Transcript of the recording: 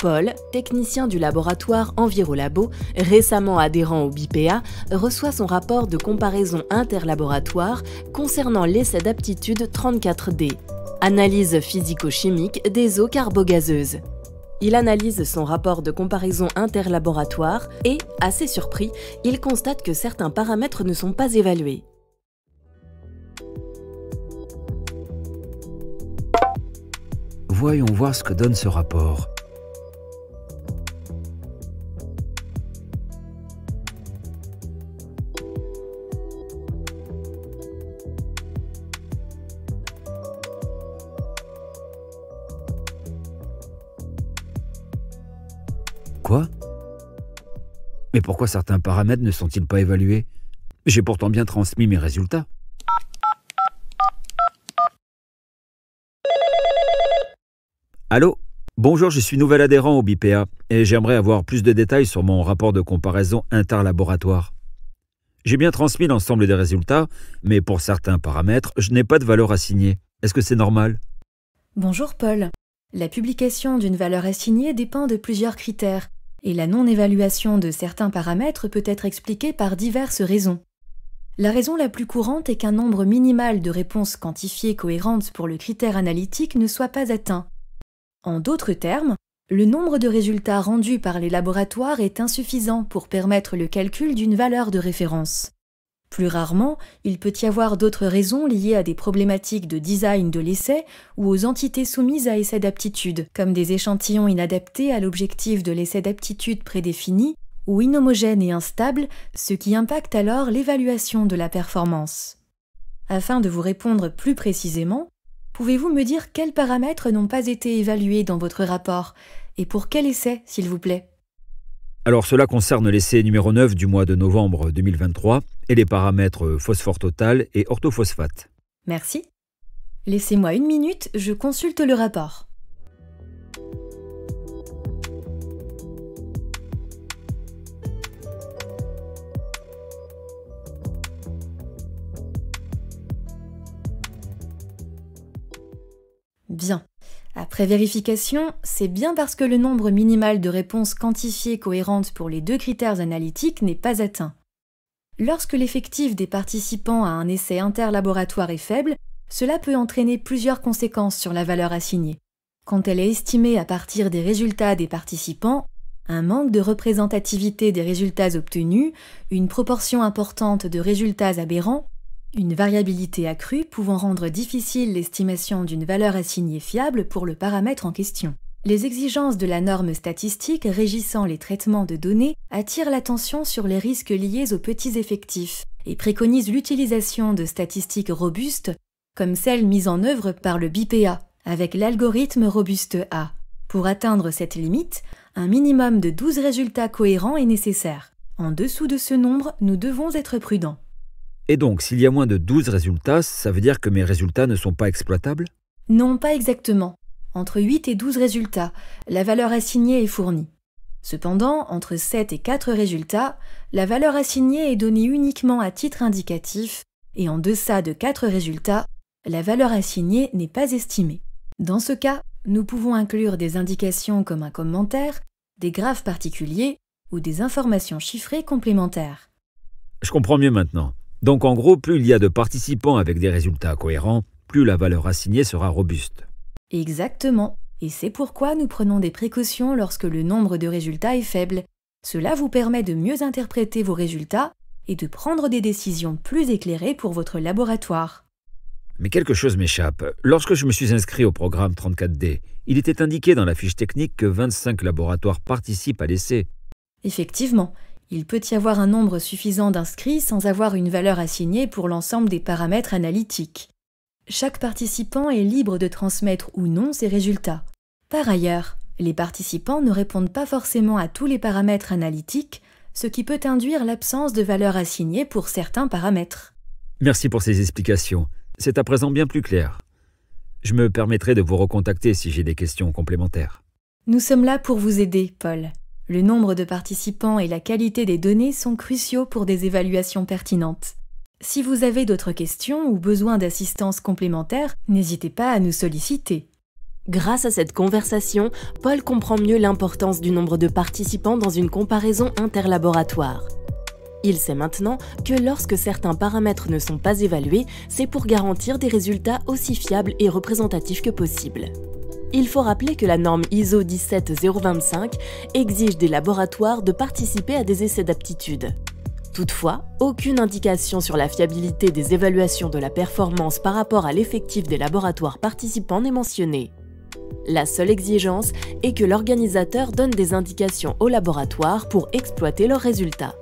Paul, technicien du laboratoire Envirolabo, récemment adhérent au BIPA, reçoit son rapport de comparaison interlaboratoire concernant l'essai d'aptitude 34D, analyse physico-chimique des eaux carbogazeuses. Il analyse son rapport de comparaison interlaboratoire et, assez surpris, il constate que certains paramètres ne sont pas évalués. Voyons voir ce que donne ce rapport. Quoi Mais pourquoi certains paramètres ne sont-ils pas évalués? J'ai pourtant bien transmis mes résultats. Allô? Bonjour, je suis nouvel adhérent au BIPA et j'aimerais avoir plus de détails sur mon rapport de comparaison interlaboratoire. J'ai bien transmis l'ensemble des résultats, mais pour certains paramètres, je n'ai pas de valeur assignée. Est-ce que c'est normal? Bonjour Paul. La publication d'une valeur assignée dépend de plusieurs critères, et la non-évaluation de certains paramètres peut être expliquée par diverses raisons. La raison la plus courante est qu'un nombre minimal de réponses quantifiées cohérentes pour le critère analytique ne soit pas atteint. En d'autres termes, le nombre de résultats rendus par les laboratoires est insuffisant pour permettre le calcul d'une valeur de référence. Plus rarement, il peut y avoir d'autres raisons liées à des problématiques de design de l'essai ou aux entités soumises à essai d'aptitude, comme des échantillons inadaptés à l'objectif de l'essai d'aptitude prédéfini ou inhomogènes et instables, ce qui impacte alors l'évaluation de la performance. Afin de vous répondre plus précisément, pouvez-vous me dire quels paramètres n'ont pas été évalués dans votre rapport et pour quel essai, s'il vous plaît? Alors cela concerne l'essai numéro 9 du mois de novembre 2023 et les paramètres phosphore total et orthophosphate. Merci. Laissez-moi une minute, je consulte le rapport. Bien. Après vérification, c'est bien parce que le nombre minimal de réponses quantifiées cohérentes pour les deux critères analytiques n'est pas atteint. Lorsque l'effectif des participants à un essai interlaboratoire est faible, cela peut entraîner plusieurs conséquences sur la valeur assignée. Quand elle est estimée à partir des résultats des participants, un manque de représentativité des résultats obtenus, une proportion importante de résultats aberrants, une variabilité accrue pouvant rendre difficile l'estimation d'une valeur assignée fiable pour le paramètre en question. Les exigences de la norme statistique régissant les traitements de données attirent l'attention sur les risques liés aux petits effectifs et préconisent l'utilisation de statistiques robustes comme celles mises en œuvre par le BPA avec l'algorithme robuste A. Pour atteindre cette limite, un minimum de 12 résultats cohérents est nécessaire. En dessous de ce nombre, nous devons être prudents. Et donc, s'il y a moins de 12 résultats, ça veut dire que mes résultats ne sont pas exploitables? Non, pas exactement. Entre 8 et 12 résultats, la valeur assignée est fournie. Cependant, entre 7 et 4 résultats, la valeur assignée est donnée uniquement à titre indicatif, et en deçà de 4 résultats, la valeur assignée n'est pas estimée. Dans ce cas, nous pouvons inclure des indications comme un commentaire, des graphes particuliers ou des informations chiffrées complémentaires. Je comprends mieux maintenant. Donc en gros, plus il y a de participants avec des résultats cohérents, plus la valeur assignée sera robuste. Exactement. Et c'est pourquoi nous prenons des précautions lorsque le nombre de résultats est faible. Cela vous permet de mieux interpréter vos résultats et de prendre des décisions plus éclairées pour votre laboratoire. Mais quelque chose m'échappe. Lorsque je me suis inscrit au programme 34D, il était indiqué dans la fiche technique que 25 laboratoires participent à l'essai. Effectivement, il peut y avoir un nombre suffisant d'inscrits sans avoir une valeur assignée pour l'ensemble des paramètres analytiques. Chaque participant est libre de transmettre ou non ses résultats. Par ailleurs, les participants ne répondent pas forcément à tous les paramètres analytiques, ce qui peut induire l'absence de valeur assignée pour certains paramètres. Merci pour ces explications. C'est à présent bien plus clair. Je me permettrai de vous recontacter si j'ai des questions complémentaires. Nous sommes là pour vous aider, Paul. Le nombre de participants et la qualité des données sont cruciaux pour des évaluations pertinentes. Si vous avez d'autres questions ou besoin d'assistance complémentaire, n'hésitez pas à nous solliciter. Grâce à cette conversation, Paul comprend mieux l'importance du nombre de participants dans une comparaison interlaboratoire. Il sait maintenant que lorsque certains paramètres ne sont pas évalués, c'est pour garantir des résultats aussi fiables et représentatifs que possible. Il faut rappeler que la norme ISO 17025 exige des laboratoires de participer à des essais d'aptitude. Toutefois, aucune indication sur la fiabilité des évaluations de la performance par rapport à l'effectif des laboratoires participants n'est mentionnée. La seule exigence est que l'organisateur donne des indications aux laboratoires pour exploiter leurs résultats.